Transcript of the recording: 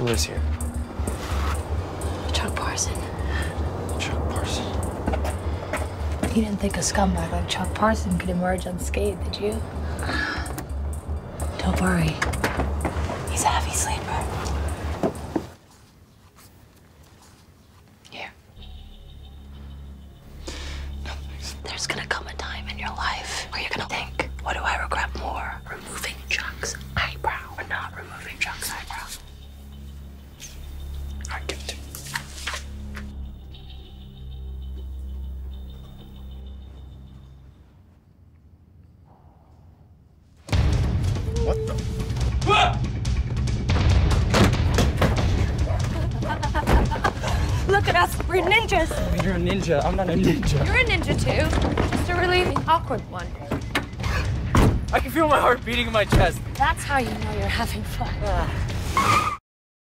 Who is here? Chuck Parson. Chuck Parson. You didn't think a scumbag like Chuck Parson could emerge unscathed, did you? Don't worry. He's a heavy sleeper. Here. No, thanks. There's gonna come a time in your life where you're gonna think, what do I regret more? Removing Chuck's eyebrow or not removing Chuck's eyebrow? What the? Look at us, we're ninjas. You're a ninja. I'm not a ninja. You're a ninja too. Just a really awkward one. I can feel my heart beating in my chest. That's how you know you're having fun. Ah.